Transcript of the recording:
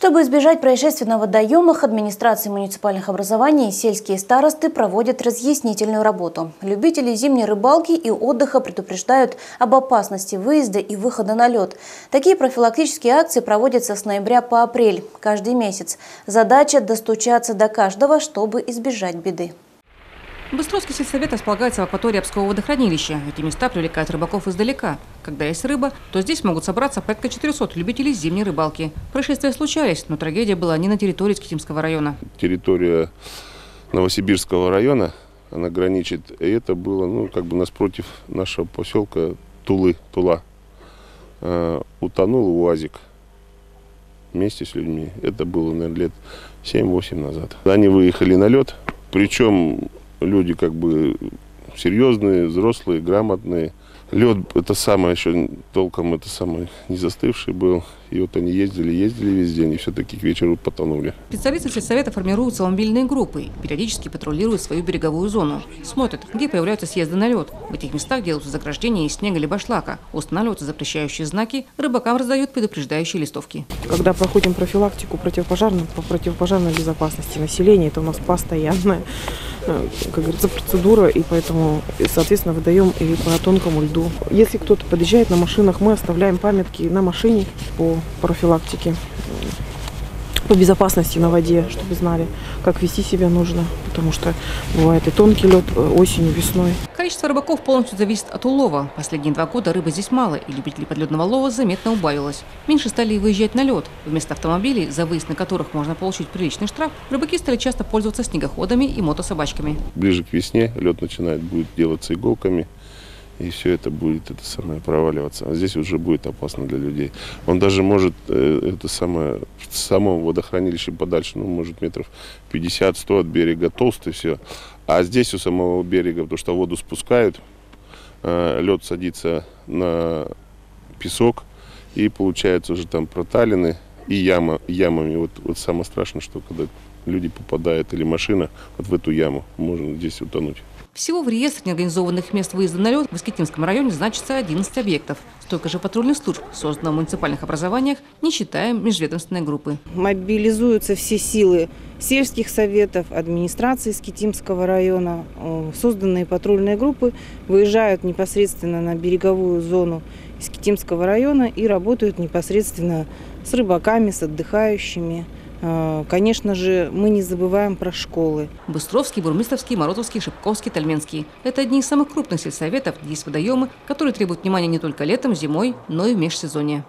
Чтобы избежать происшествий на водоемах, администрации муниципальных образований и сельские старосты проводят разъяснительную работу. Любители зимней рыбалки и отдыха предупреждают об опасности выезда и выхода на лед. Такие профилактические акции проводятся с ноября по апрель каждый месяц. Задача – достучаться до каждого, чтобы избежать беды. Быстровский сельсовет располагается в акватории Обского водохранилища. Эти места привлекают рыбаков издалека. Когда есть рыба, то здесь могут собраться порядка 400 любителей зимней рыбалки. Происшествия случались, но трагедия была не на территории Скитимского района. Территория Новосибирского района, она граничит. И это было, ну, как бы наспротив нашего поселка Тулы, Тула. Э, утонул УАЗик вместе с людьми. Это было, наверное, лет 7-8 назад. Они выехали на лед, причем люди как бы серьезные, взрослые, грамотные. Лед это самое еще толком это самое не застывший был. И вот они ездили, ездили весь день, и все-таки к вечеру потонули. Специалисты сельсовета формируют самомобильные группы, периодически патрулируют свою береговую зону. Смотрят, где появляются съезды на лед. В этих местах делаются заграждения из снега либо шлака. Устанавливаются запрещающие знаки, рыбакам раздают предупреждающие листовки. Когда проходим профилактику противопожарной, по противопожарной безопасности населения, это у нас постоянная, э, как говорится, процедура, и поэтому, соответственно, выдаем и по тонкому льду. Если кто-то подъезжает на машинах, мы оставляем памятки на машине по профилактике, по безопасности на воде, чтобы знали, как вести себя нужно, потому что бывает и тонкий лед э, осенью, весной. Количество рыбаков полностью зависит от улова. Последние два года рыбы здесь мало, и любителей подледного лова заметно убавилось. Меньше стали выезжать на лед. Вместо автомобилей, за выезд на которых можно получить приличный штраф, рыбаки стали часто пользоваться снегоходами и мотособачками. Ближе к весне лед начинает будет делаться иголками, и все это будет это самое проваливаться. А здесь уже будет опасно для людей. Он даже может э, это самое в самом водохранилище подальше, ну, может метров 50-100 от берега, толстый все. А здесь у самого берега, потому что воду спускают, э, лед садится на песок, и получается уже там проталины и яма, ямами. Вот, вот самое страшное, что когда люди попадают или машина вот в эту яму, можно здесь утонуть. Всего в реестре неорганизованных мест выезда на лед в Искитимском районе значится 11 объектов. Столько же патрульных служб создано в муниципальных образованиях, не считая межведомственной группы. Мобилизуются все силы сельских советов, администрации Скитимского района. Созданные патрульные группы выезжают непосредственно на береговую зону Скитимского района и работают непосредственно с рыбаками, с отдыхающими. А, конечно же, мы не забываем про школы. Быстровский, Бурмистровский, Морозовский, Шипковский, Тальменский. Это одни из самых крупных сельсоветов, где есть водоемы, которые требуют внимания не только летом, зимой, но и в межсезонье.